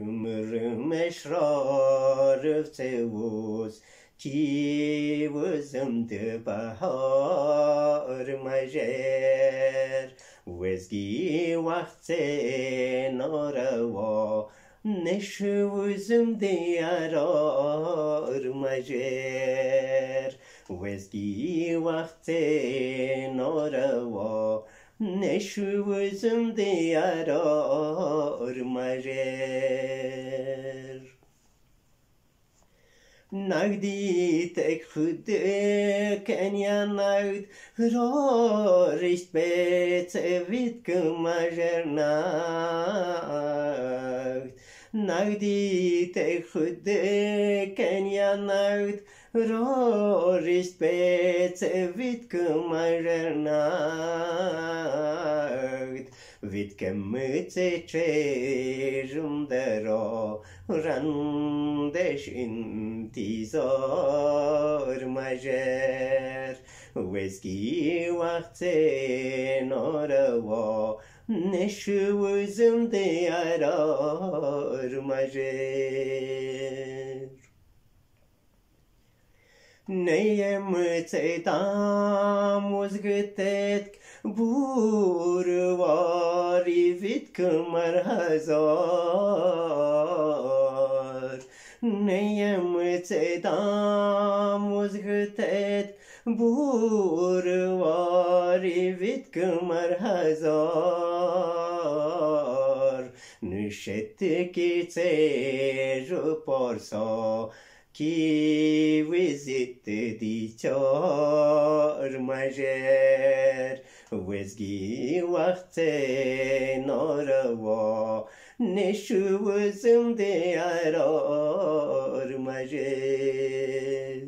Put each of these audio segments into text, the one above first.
Mırım eşrarı tevuz Ki vızımdı bahar majer Wezgi vakte narava Neşvuzum diyar majer Wezgi vakte narava ne şu üzüm diyar ormarer. Nagdi tek hıdı kenya nagd rorist bet evit kımarer nagd. نقدی ته خود کنیا نقد رو ریشت به تفید کمر نقد وید کمت چشم درا رندش انتظار مجر وزگی وقت ناروا vakte norava Neşvuzum diyarar majer Neyemte damuz gıtet Burvari vit kımar hazar. Neyemte damuz gıtet Burvari vit kımar hazar Ki teru porso Ki vizitte di chor majer. Wezgi vakte norava Neşvuzum diyarar majer.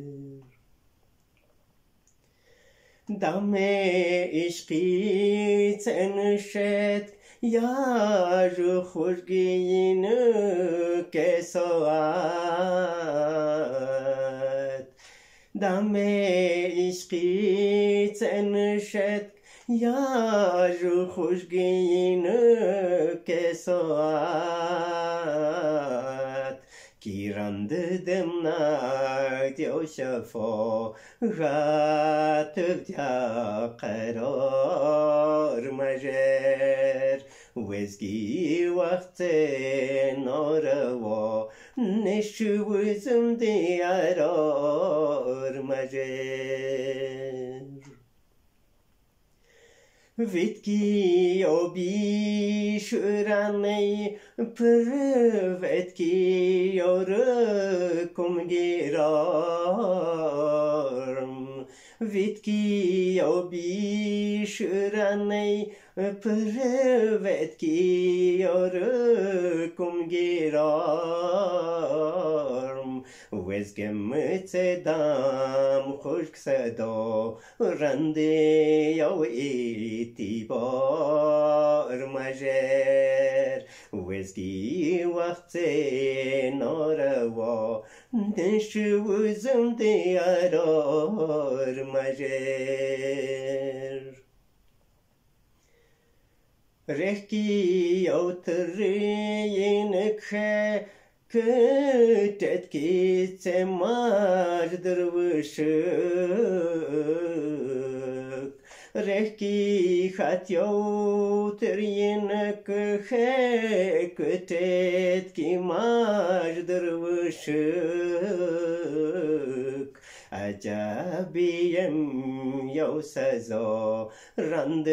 Dame işki tenşet Yar hurgiyini kesoat Dame işki tenşet Yar hurgiyini kesoat Kirandı demnak yosafo Ratıp ya karar majer Wezgi vakte norava Neşvuzum diyarar majer Vitki obi şuraney Pırvetki yorukum girarm vitki obi shuranei pere vetki yor kumgira Wezgemte dam خوشک صدا رنده یا itibar مجر وزگی وقت ناروا نشوزم دیارار مجر Rehki oturuyinke Cât etkice mardır vışık Rehki hat yau tıryinak he Cât etki mardır vışık عجبیم یو سزا رند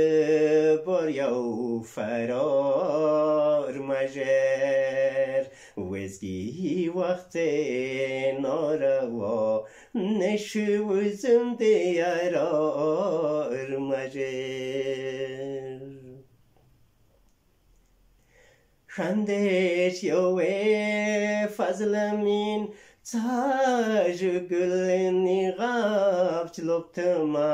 بر یو فرار مجر Wezgi vakte narava Neşvuzum diyarar majer Xandeş yawe fazlamin Taj gülni gavç loptuma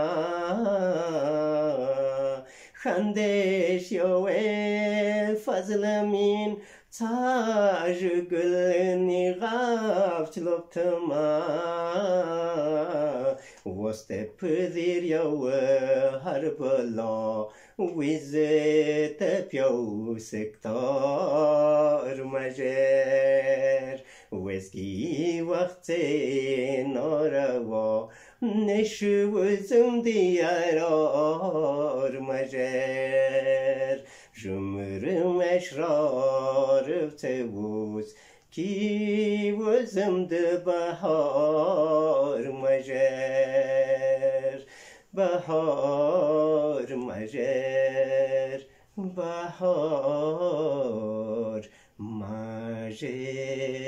Xandeş yawe fazlamin Taj Sar gülünü gafçılıktıma Vaste pıdır yavu harbala Vize tep yavu sektar majer. Veski vakti narava Neşu özüm diyar majer. Cümrüməş rarıb tevuz ki özüm de bahar majer bahar majer bahar majer